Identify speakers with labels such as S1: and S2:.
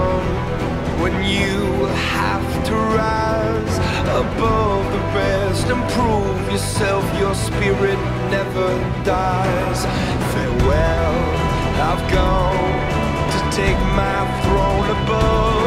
S1: Time when you have to rise above the rest and prove yourself. Your spirit never dies. Farewell, I've gone to take my throne above,